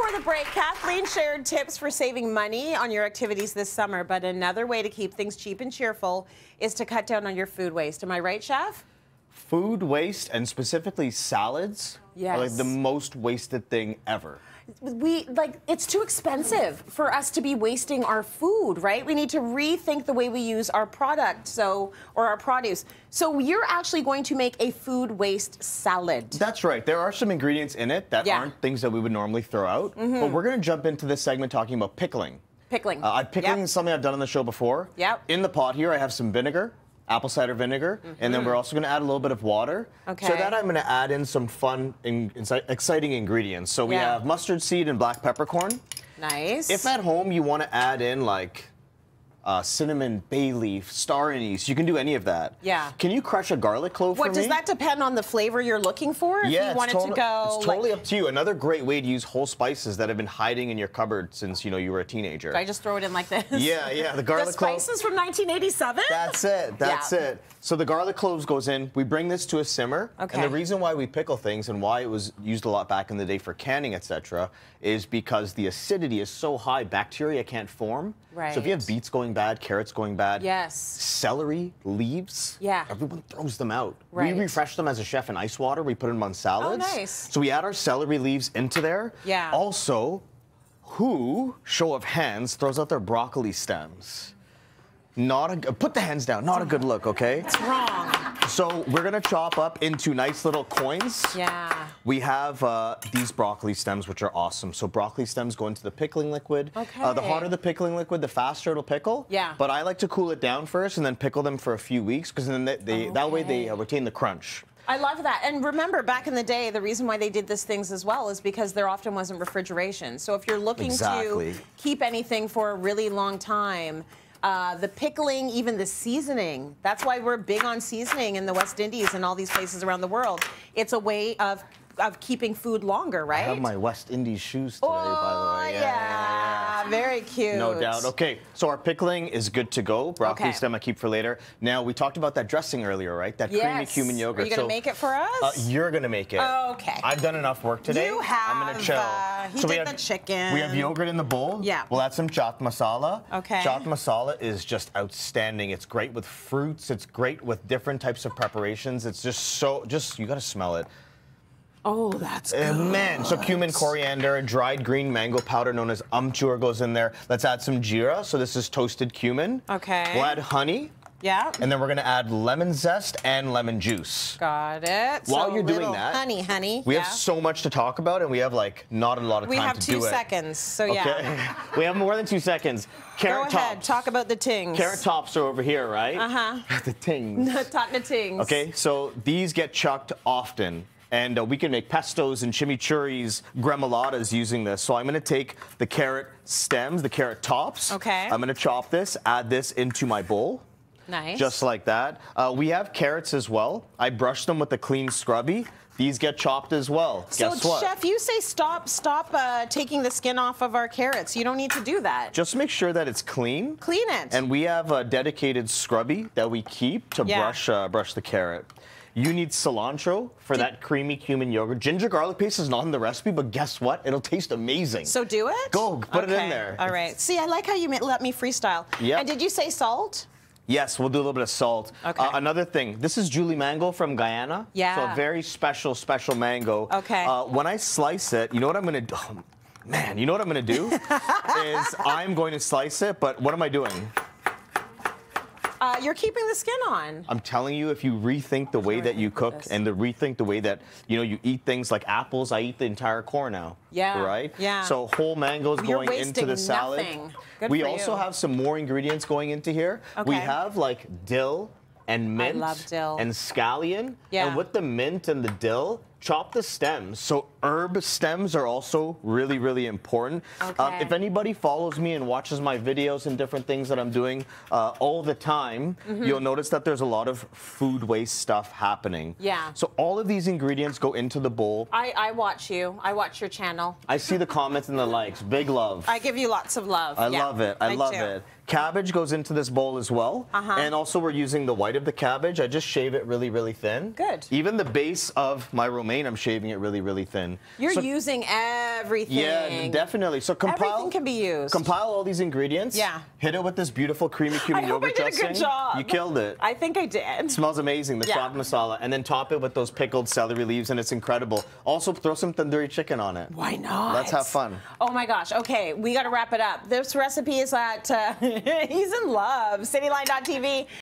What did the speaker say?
before the break, Kathleen shared tips for saving money on your activities this summer, but another way to keep things cheap and cheerful is to cut down on your food waste. Am I right, Chef? Food waste and specifically salads are like the most wasted thing ever. we like it's too expensive for us to be wasting our food right we need to rethink the way we use our product so or our produce so you're actually going to make a food waste salad That's right. There are some ingredients in it that Yeah. aren't things that we would normally throw out. But we're going to jump into this segment talking about pickling. pickling Uh, I- pickling Yep. is something I've done on the show before. Yep. In the pot here, I have some vinegar, apple cider vinegar, and then we're also going to add a little bit of water. Okay. So Mm-hmm. That I'm going to add in some fun, in, exciting ingredients. So we Yeah. have mustard seed and black peppercorn. nice If at home you want to add in like uh, cinnamon, bay leaf, star anise, you can do any of that. Yeah. Can you crush a garlic clove what does me? that depend on the flavor you're looking for if yeah, you it's want it totally, to go it's totally like, up to you. Another great way to use whole spices that have been hiding in your cupboard since you know you were a teenager. I just throw it in like this yeah, yeah, the the garlic clove. spices from 1987 That's it. That's Yeah. it. So the garlic cloves goes in. We bring this to a simmer. Okay. And the reason why we pickle things and why it was used a lot back in the day for canning, etc., is because the acidity is so high, bacteria can't form. Right. So if you have beets going bad, carrots going bad, Yes. celery leaves, Yeah. everyone throws them out. Right. We refresh them as a chef in ice water. We put them on oh, salads. nice. So we add our celery leaves into there. Yeah. Also, who, show of hands, throws out their broccoli stems? Not a put the hands down. Not a good look, okay? it's wrong So we're gonna chop up into nice little coins. yeah We have uh, these broccoli stems, which are awesome. So broccoli stems go into the pickling liquid. Uh, the hotter the pickling liquid, the faster it'll pickle. Yeah. But I like to cool it down first and then pickle them for a few weeks because then they, they that way they uh, retain the crunch. I love that. And remember, back in the day, the reason why they did these things as well is because there often wasn't refrigeration. So if you're looking Exactly. to keep anything for a really long time, uh, the pickling, even the seasoning, that's why we're big on seasoning in the West Indies and all these places around the world. It's a way of, of keeping food longer, right? I have my West Indies shoes today, by the Oh, way. yeah, very cute. No doubt. Okay, so our pickling is good to go. Broccoli Okay. stem I keep for later. Now we talked about that dressing earlier, right? That creamy Yes. cumin yogurt. Are you gonna So, make it for us? Uh, you're gonna make it. Okay. I've done enough work today. You have. I'm gonna have, chill. uh, he we did have, the chicken. We have yogurt in the bowl. Yeah. We'll add some chaat masala. Okay. Chaat masala is just outstanding. It's great with fruits. It's great with different types of preparations. It's just so just you gotta smell it. Oh, that's Uh, good. man, so cumin, coriander, dried green mango powder known as amchur goes in there. Let's add some jeera. So this is toasted cumin. Okay. We'll add honey. Yeah. And then we're gonna add lemon zest and lemon juice. Got it. While So you're doing that, honey, honey. We yeah. have so much to talk about, and we have like not a lot of time to do that. We have two seconds, so Okay. yeah. we have more than two seconds. Go Carrot ahead. tops. Talk about the tings. Carrot tops are over here, right? Uh-huh. the tings. Totna tings. Okay, so these get chucked often. And uh, we can make pestos and chimichurris, gremolatas using this. So I'm gonna take the carrot stems, the carrot tops. Okay. I'm gonna chop this, add this into my bowl. Nice. Just like that. Uh, we have carrots as well. I brush them with a clean scrubby. These get chopped as well. So, Guess what? chef, you say stop, stop uh, taking the skin off of our carrots. You don't need to do that. Just make sure that it's clean. Clean it. And we have a dedicated scrubby that we keep to Yeah. brush uh, brush the carrot. You need cilantro for that creamy cumin yogurt. Ginger garlic paste is not in the recipe, but guess what? It'll taste amazing. so do it. Go, put it in there. All right. See, I like how you let me freestyle. Yep. And did you say salt? Yes, we'll do a little bit of salt. Okay. Uh, another thing, this is Julie mango from Guyana. Yeah. So a very special, special mango. Okay. Uh, when I slice it, you know what I'm gonna do? Oh, man, you know what I'm gonna do? is I'm going to slice it, but what am I doing? Uh, you're keeping the skin on. I'm telling you, if you rethink the way that you cook this. and the rethink the way that you know you eat things like apples, I eat the entire core now. Yeah, Right. yeah. So whole mangoes You're going into the salad. nothing. Good we also you. have some more ingredients going into here. We have like dill and mint love dill. and scallion. Yeah. And with the mint and the dill, chop the stems. So herb stems are also really, really important. Uh, Okay. if anybody follows me and watches my videos and different things that I'm doing uh, all the time, Mm-hmm. you'll notice that there's a lot of food waste stuff happening. Yeah. So all of these ingredients go into the bowl. I, I watch you. I watch your channel. I see the comments and the likes. Big love. I give you lots of love. I Yeah, love it. I, love do. it. Cabbage goes into this bowl as well. Uh-huh. And also we're using the white of the cabbage. I just shave it really, really thin. Good. Even the base of my romaine, I'm shaving it really, really thin. In. You're So- using everything. Yeah, definitely. So compile. Everything can be used. Compile all these ingredients. Yeah. Hit it with this beautiful creamy cumin I hope I yogurt did a dressing. good job. You killed it. I think I did. smells amazing, the Yeah. chaat masala, and then top it with those pickled celery leaves, and it's incredible. Also, throw some tandoori chicken on it. Why not? Let's have fun. Oh my gosh. Okay, we got to wrap it up. This recipe is at uh, He's in Love, cityline.tv.